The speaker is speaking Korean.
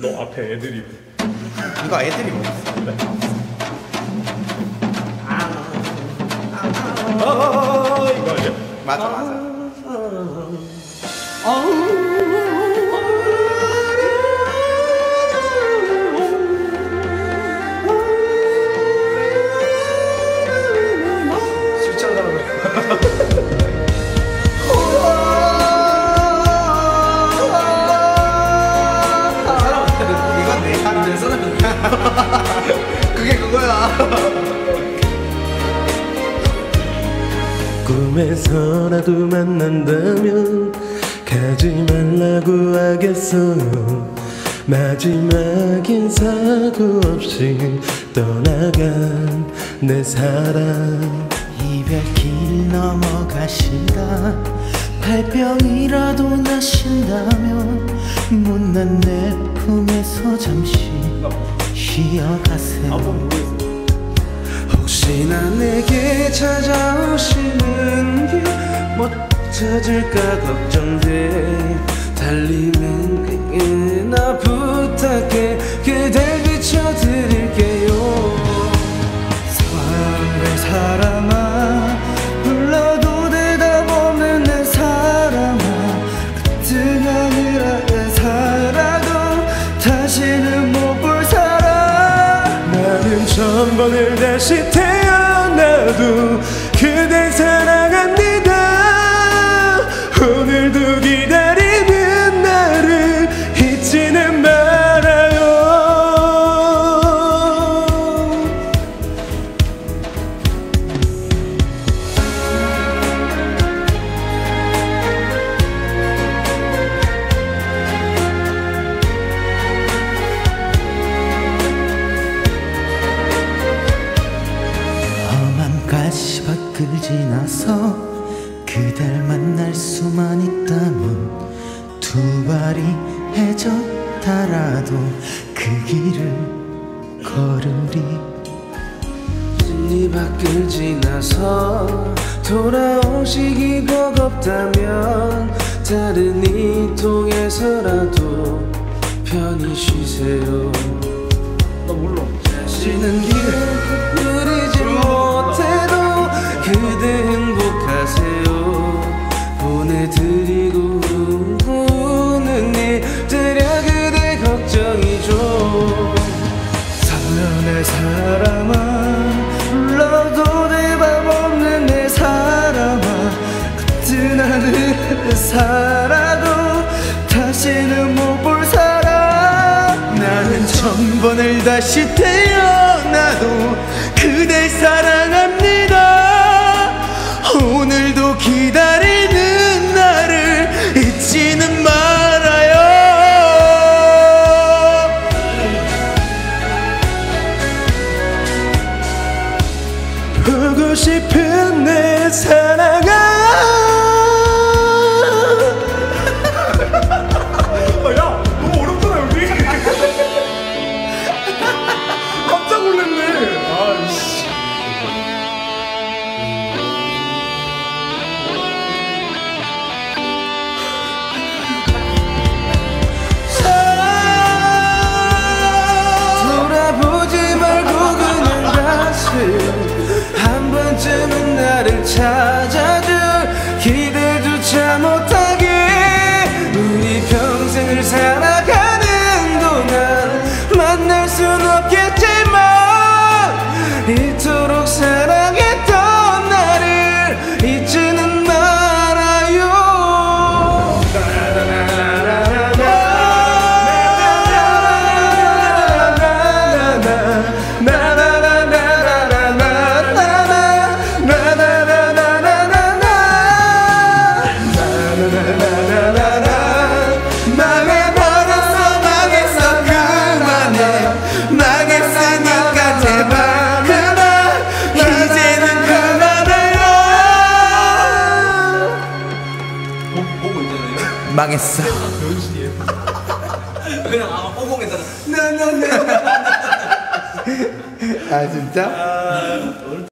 너 앞에 애들이 이거 애들이 뭐 있어? 아 이거 아니야? 맞아 맞아. 꿈에서라도 만난다면 가지 말라고 하겠어요. 마지막 인사도 없이 떠나간 내 사랑. 이별길 넘어가시다. 발병이라도 나신다면 못난 내 품에서 잠시 쉬어가세요 혹시나 내게 찾아오시는 길못 찾을까 걱정돼. 달리면 나 부탁해. 그댈 비춰드릴게요. 사랑해 사람아 불러도 대답 없는 내 사람아. 같은 하늘 아래 살아도 다시는 못 볼 사람. 나는 천 번을 다시 태어 나도 그댈 사랑 시밭을 지나서 그댈 만날 수만 있다면 두 발이 해졌다라도 그 길을 걸으리. 이 밖을 지나서 돌아오시기 버겁다면 다른 이통에서라도 편히 쉬세요. 나 몰라. 다시는 길 살아도 다시는 못 볼 사람. 나는 천 번을 다시 태어나도 그댈 사랑합니다. 오늘도 기다리는 나를 잊지는 말아요. 보고 싶은 내 사랑아 망했어. 그냥 아마 뽕뽕했잖아. 아 진짜?